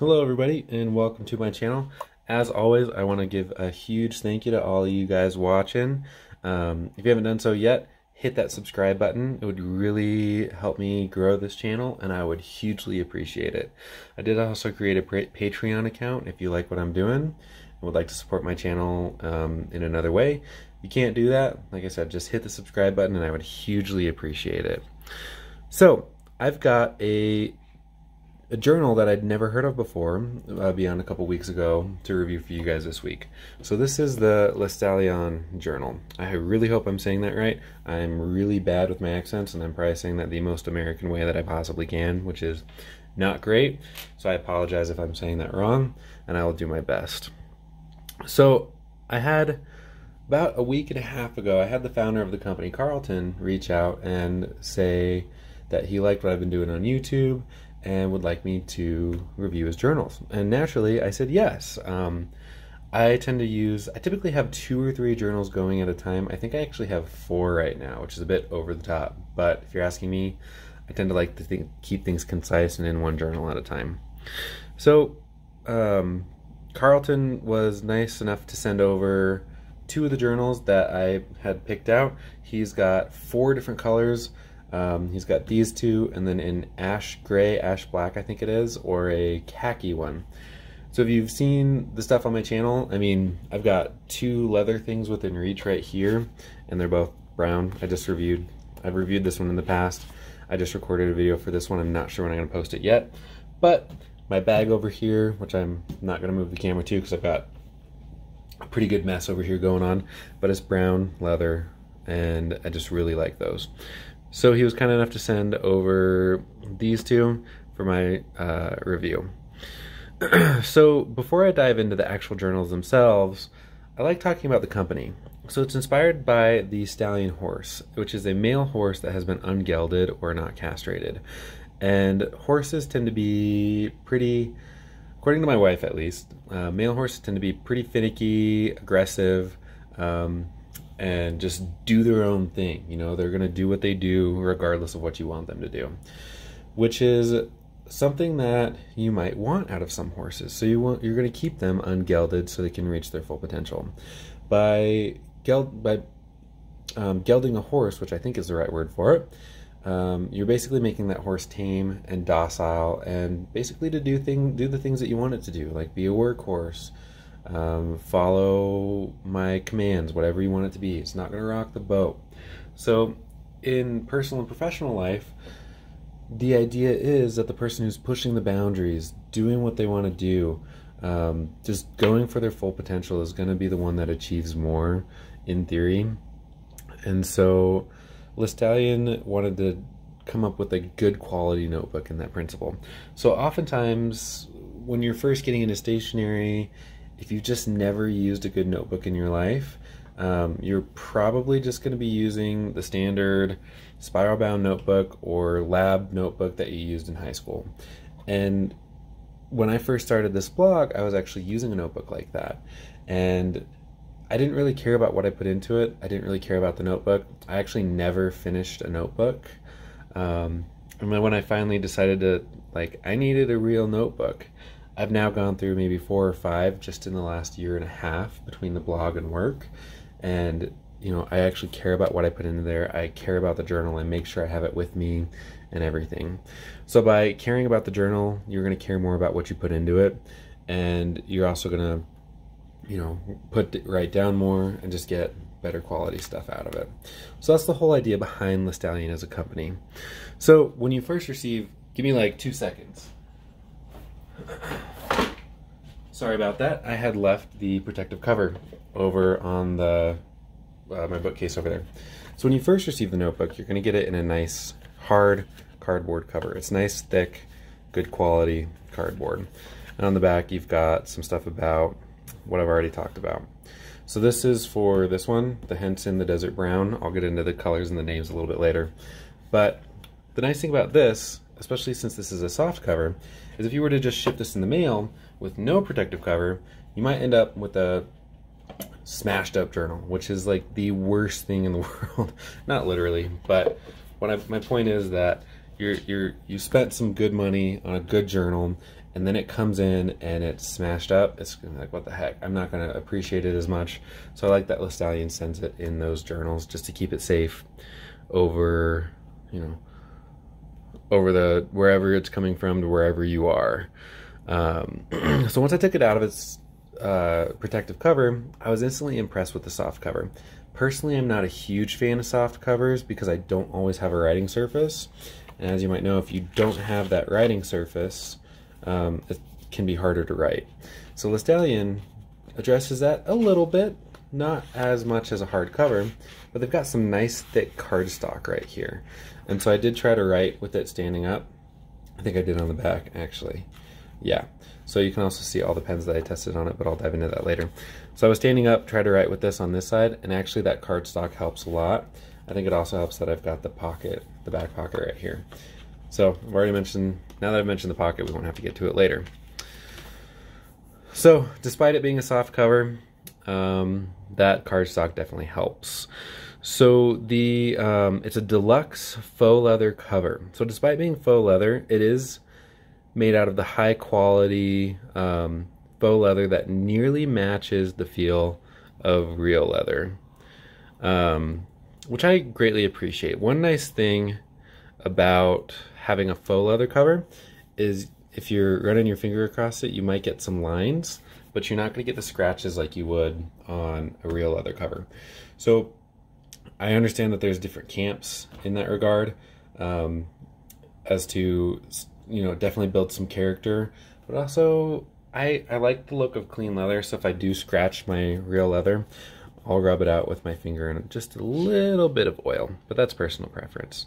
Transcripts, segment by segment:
Hello everybody and welcome to my channel. As always, I want to give a huge thank you to all of you guys watching. Um, if you haven't done so yet, hit that subscribe button. It would really help me grow this channel and I would hugely appreciate it. I did also create a Patreon account if you like what I'm doing and would like to support my channel um, in another way. If you can't do that, like I said, just hit the subscribe button and I would hugely appreciate it. So, I've got a a journal that I'd never heard of before, uh, beyond a couple weeks ago, to review for you guys this week. So this is the LeStallion journal. I really hope I'm saying that right. I'm really bad with my accents, and I'm probably saying that the most American way that I possibly can, which is not great. So I apologize if I'm saying that wrong, and I will do my best. So I had about a week and a half ago, I had the founder of the company, Carlton, reach out and say that he liked what I've been doing on YouTube and would like me to review his journals. And naturally, I said yes. Um, I tend to use, I typically have two or three journals going at a time. I think I actually have four right now, which is a bit over the top. But if you're asking me, I tend to like to think, keep things concise and in one journal at a time. So, um, Carlton was nice enough to send over two of the journals that I had picked out. He's got four different colors um, he's got these two, and then an ash gray, ash black, I think it is, or a khaki one. So if you've seen the stuff on my channel, I mean, I've got two leather things within reach right here, and they're both brown. I just reviewed, I've reviewed this one in the past. I just recorded a video for this one. I'm not sure when I'm gonna post it yet. But my bag over here, which I'm not gonna move the camera to because I've got a pretty good mess over here going on, but it's brown leather, and I just really like those. So he was kind enough to send over these two for my uh, review. so before I dive into the actual journals themselves, I like talking about the company. So it's inspired by the stallion horse, which is a male horse that has been ungelded or not castrated. And horses tend to be pretty, according to my wife at least, uh, male horses tend to be pretty finicky, aggressive, um, and just do their own thing. You know, they're going to do what they do regardless of what you want them to do, which is something that you might want out of some horses. So you want you're going to keep them ungelded so they can reach their full potential. By geld by um, gelding a horse, which I think is the right word for it, um, you're basically making that horse tame and docile, and basically to do thing do the things that you want it to do, like be a workhorse, um, follow my commands, whatever you want it to be. It's not going to rock the boat. So, in personal and professional life, the idea is that the person who's pushing the boundaries, doing what they want to do, um, just going for their full potential is going to be the one that achieves more in theory. And so, LeStallion wanted to come up with a good quality notebook in that principle. So, oftentimes, when you're first getting into stationery, if you've just never used a good notebook in your life, um, you're probably just going to be using the standard spiral bound notebook or lab notebook that you used in high school. And when I first started this blog, I was actually using a notebook like that. And I didn't really care about what I put into it. I didn't really care about the notebook. I actually never finished a notebook. Um, and then when I finally decided to, like, I needed a real notebook, I've now gone through maybe four or five just in the last year and a half between the blog and work. And, you know, I actually care about what I put into there. I care about the journal. I make sure I have it with me and everything. So by caring about the journal, you're going to care more about what you put into it. And you're also going to, you know, put write down more and just get better quality stuff out of it. So that's the whole idea behind LeStallion as a company. So when you first receive, give me like two seconds. Sorry about that. I had left the protective cover over on the uh, my bookcase over there. So when you first receive the notebook, you're going to get it in a nice hard cardboard cover. It's nice, thick, good quality cardboard. And on the back, you've got some stuff about what I've already talked about. So this is for this one, the Henson, the Desert Brown. I'll get into the colors and the names a little bit later. But the nice thing about this, especially since this is a soft cover, is if you were to just ship this in the mail with no protective cover, you might end up with a smashed up journal, which is like the worst thing in the world. Not literally, but what I, my point is that you're you're you spent some good money on a good journal and then it comes in and it's smashed up. It's like what the heck? I'm not going to appreciate it as much. So i like that LeStallion sends it in those journals just to keep it safe over you know over the wherever it's coming from to wherever you are. Um, so once i took it out of its uh, protective cover i was instantly impressed with the soft cover. Personally i'm not a huge fan of soft covers because i don't always have a writing surface. And as you might know, if you don't have that writing surface, um, it can be harder to write. So LeStallion addresses that a little bit, not as much as a hardcover, but they've got some nice thick cardstock right here. And so I did try to write with it standing up. I think I did on the back actually. Yeah. So you can also see all the pens that I tested on it, but I'll dive into that later. So I was standing up, tried to write with this on this side, and actually that cardstock helps a lot. I think it also helps that I've got the pocket, the back pocket right here. So I've already mentioned, now that I've mentioned the pocket, we won't have to get to it later. So despite it being a soft cover, um, that cardstock definitely helps. So the um, it's a deluxe faux leather cover. So despite being faux leather, it is made out of the high quality um, faux leather that nearly matches the feel of real leather. Um, which I greatly appreciate. One nice thing about having a faux leather cover is if you're running your finger across it, you might get some lines, but you're not going to get the scratches like you would on a real leather cover. So I understand that there's different camps in that regard um, as to, you know, definitely build some character, but also I, I like the look of clean leather, so if I do scratch my real leather, I'll rub it out with my finger and just a little bit of oil, but that's personal preference.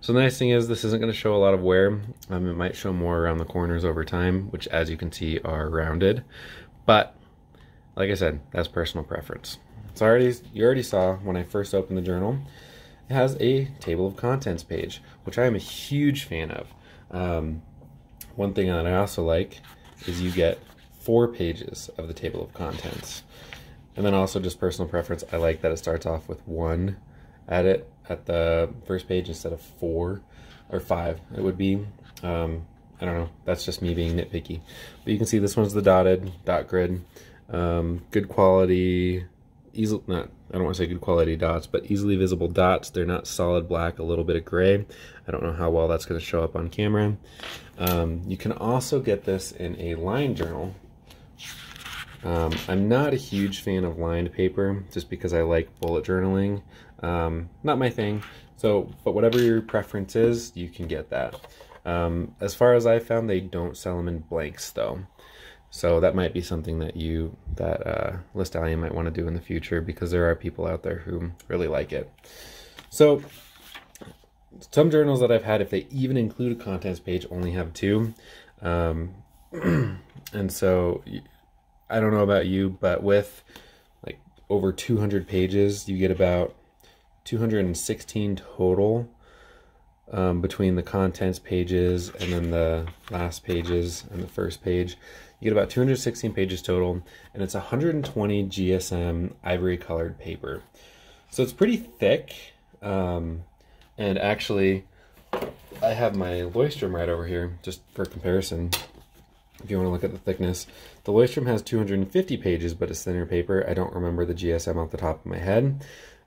So the nice thing is this isn't going to show a lot of wear. Um, it might show more around the corners over time, which as you can see are rounded. But like I said, that's personal preference. So already, you already saw when I first opened the journal, it has a table of contents page, which I am a huge fan of. Um, one thing that I also like is you get four pages of the table of contents. And then also just personal preference, I like that it starts off with one at it at the first page instead of four or five it would be. Um, I don't know, that's just me being nitpicky. But you can see this one's the dotted dot grid. Um, good quality, easily, not, I don't want to say good quality dots, but easily visible dots. They're not solid black, a little bit of gray. I don't know how well that's going to show up on camera. Um, you can also get this in a line journal, um, I'm not a huge fan of lined paper just because I like bullet journaling. Um, not my thing. So, but whatever your preference is, you can get that. Um, as far as I found, they don't sell them in blanks though. So that might be something that you, that uh, LeStallion might want to do in the future because there are people out there who really like it. So some journals that I've had, if they even include a contents page, only have two. Um, and so I don't know about you, but with like over 200 pages, you get about 216 total um, between the contents pages and then the last pages and the first page. You get about 216 pages total, and it's 120 GSM ivory colored paper. So it's pretty thick, um, and actually, I have my Leuchtturm right over here, just for comparison if you want to look at the thickness. The Leuchtturm has 250 pages, but it's thinner paper. I don't remember the GSM off the top of my head.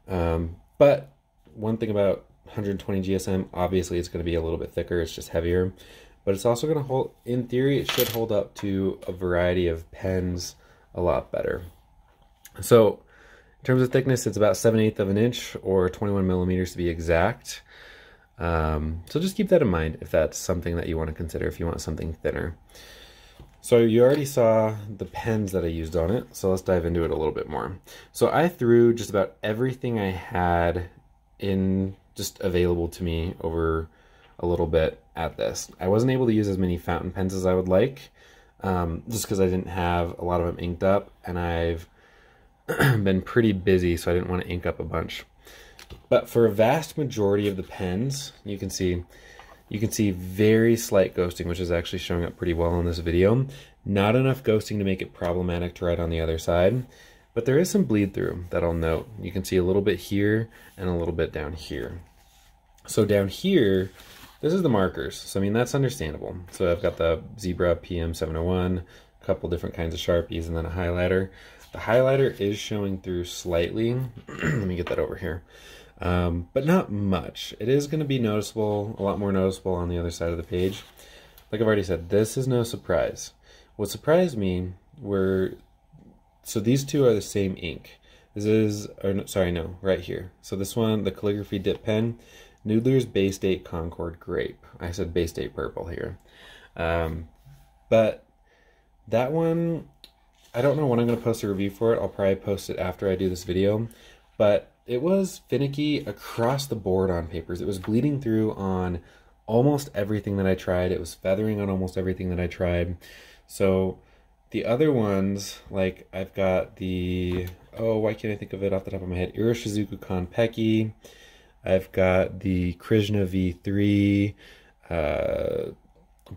Um, but one thing about 120 GSM, obviously it's going to be a little bit thicker. It's just heavier. But it's also going to hold, in theory, it should hold up to a variety of pens a lot better. So in terms of thickness, it's about 7 8 of an inch or 21 millimeters to be exact. Um, so just keep that in mind if that's something that you want to consider if you want something thinner. So you already saw the pens that I used on it, so let's dive into it a little bit more. So I threw just about everything I had in just available to me over a little bit at this. I wasn't able to use as many fountain pens as I would like, um, just because I didn't have a lot of them inked up, and I've been pretty busy, so I didn't want to ink up a bunch. But for a vast majority of the pens, you can see you can see very slight ghosting, which is actually showing up pretty well in this video. Not enough ghosting to make it problematic to write on the other side, but there is some bleed through that I'll note. You can see a little bit here and a little bit down here. So down here, this is the markers. So, I mean, that's understandable. So I've got the Zebra PM701, a couple different kinds of Sharpies, and then a highlighter. The highlighter is showing through slightly. Let me get that over here. Um, but not much. It is going to be noticeable, a lot more noticeable on the other side of the page. Like I've already said, this is no surprise. What surprised me were, so these two are the same ink. This is, or sorry, no, right here. So this one, the calligraphy dip pen, Noodler's Bay State Concord Grape. I said Bay State Purple here. Um, but that one, I don't know when I'm going to post a review for it. I'll probably post it after I do this video. But it was finicky across the board on papers. It was bleeding through on almost everything that I tried. It was feathering on almost everything that I tried. So the other ones, like I've got the, oh, why can't I think of it off the top of my head? Iroshizuku Konpeki. I've got the Krishna V3, uh,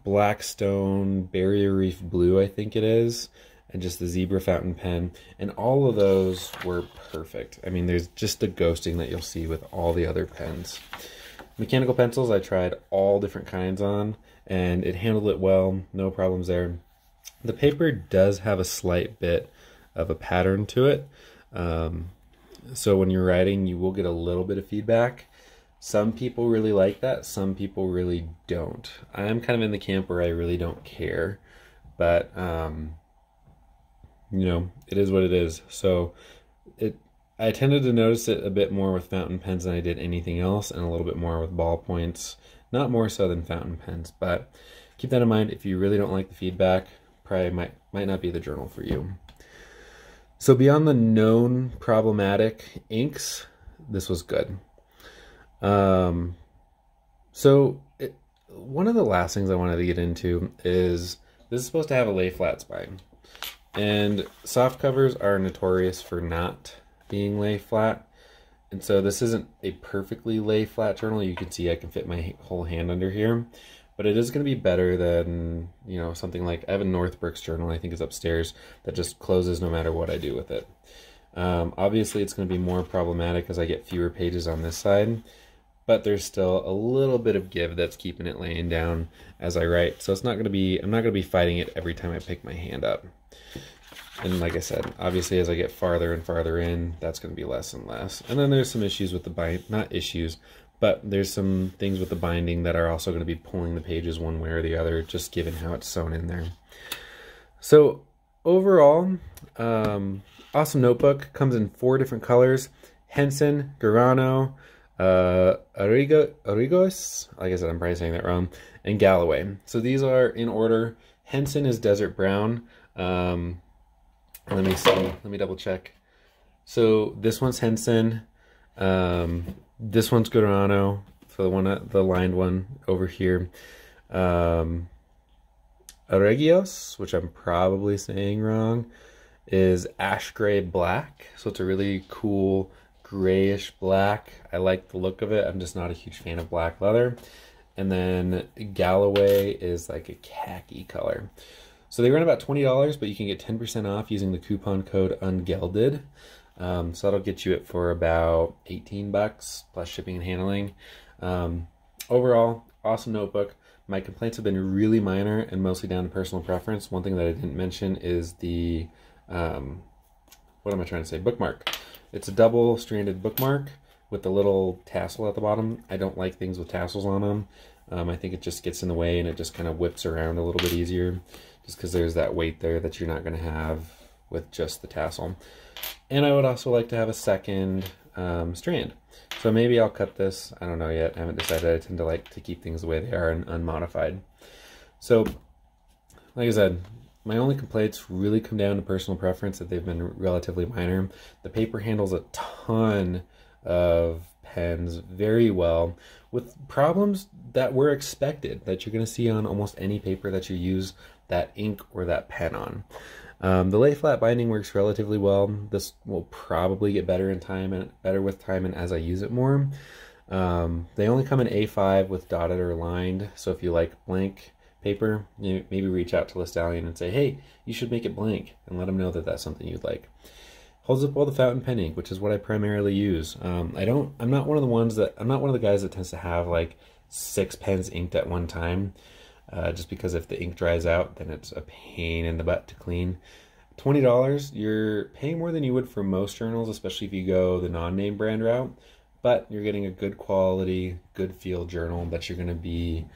Blackstone Barrier Reef Blue, I think it is, and just the Zebra Fountain Pen. And all of those were perfect. I mean, there's just the ghosting that you'll see with all the other pens. Mechanical pencils, I tried all different kinds on, and it handled it well, no problems there. The paper does have a slight bit of a pattern to it. Um, so when you're writing, you will get a little bit of feedback. Some people really like that, some people really don't. I'm kind of in the camp where I really don't care, but um, you know, it is what it is. So it I tended to notice it a bit more with fountain pens than I did anything else, and a little bit more with ballpoints. Not more so than fountain pens, but keep that in mind. If you really don't like the feedback, probably might might not be the journal for you. So beyond the known problematic inks, this was good. Um, so it, one of the last things I wanted to get into is this is supposed to have a lay flat spine. And soft covers are notorious for not being lay flat. And so this isn't a perfectly lay flat journal. You can see I can fit my whole hand under here but it is going to be better than you know something like Evan Northbrook's journal I think is upstairs that just closes no matter what I do with it. Um, obviously, it's going to be more problematic as I get fewer pages on this side, but there's still a little bit of give that's keeping it laying down as I write. So it's not going to be I'm not going to be fighting it every time I pick my hand up. And like I said, obviously as I get farther and farther in, that's going to be less and less. And then there's some issues with the bind, not issues, but there's some things with the binding that are also going to be pulling the pages one way or the other, just given how it's sewn in there. So overall, um, awesome notebook. Comes in four different colors. Henson, Garano, uh, Arigo, Arigos, like I said, I'm probably saying that wrong, and Galloway. So these are in order. Henson is Desert Brown. Um, let me see. Let me double check. So this one's Henson. Um, this one's Garano so the one, the lined one over here. Um, Aregios, which I'm probably saying wrong, is ash gray black. So it's a really cool grayish black. I like the look of it. I'm just not a huge fan of black leather. And then Galloway is like a khaki color. So they run about $20, but you can get 10% off using the coupon code UNGELDED. Um, so that'll get you it for about 18 bucks plus shipping and handling. Um, overall, awesome notebook. My complaints have been really minor and mostly down to personal preference. One thing that I didn't mention is the, um, what am I trying to say? Bookmark. It's a double stranded bookmark with a little tassel at the bottom. I don't like things with tassels on them. Um, I think it just gets in the way and it just kind of whips around a little bit easier just because there's that weight there that you're not going to have with just the tassel. And I would also like to have a second um, strand. So maybe I'll cut this. I don't know yet. I haven't decided. I tend to like to keep things the way they are and unmodified. So, like I said, my only complaints really come down to personal preference that they've been relatively minor. The paper handles a ton of pens very well with problems that were expected that you're going to see on almost any paper that you use that ink or that pen on. Um, the lay flat binding works relatively well. This will probably get better in time and better with time and as I use it more. Um, they only come in A5 with dotted or lined, so if you like blank paper, you maybe reach out to LeStallion and say, hey, you should make it blank, and let them know that that's something you'd like. Holds up well the fountain pen ink, which is what I primarily use. Um, I don't. I'm not one of the ones that. I'm not one of the guys that tends to have like six pens inked at one time. Uh, just because if the ink dries out, then it's a pain in the butt to clean. $20, you're paying more than you would for most journals, especially if you go the non name brand route, but you're getting a good quality, good feel journal that you're going to be,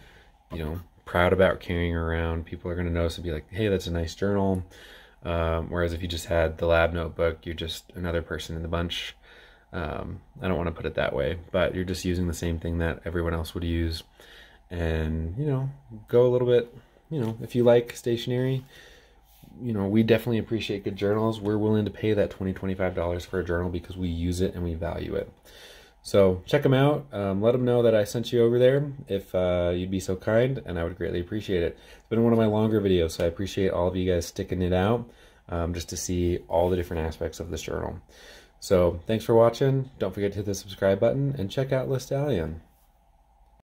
you know, proud about carrying around. People are going to notice and be like, hey, that's a nice journal. Um, whereas if you just had the lab notebook, you're just another person in the bunch. Um, I don't want to put it that way, but you're just using the same thing that everyone else would use. And, you know, go a little bit, you know, if you like stationery, you know, we definitely appreciate good journals. We're willing to pay that $20, $25 for a journal because we use it and we value it. So check them out. Um, let them know that I sent you over there if uh, you'd be so kind, and I would greatly appreciate it. It's been one of my longer videos, so I appreciate all of you guys sticking it out um, just to see all the different aspects of this journal. So thanks for watching. Don't forget to hit the subscribe button and check out LeStallion.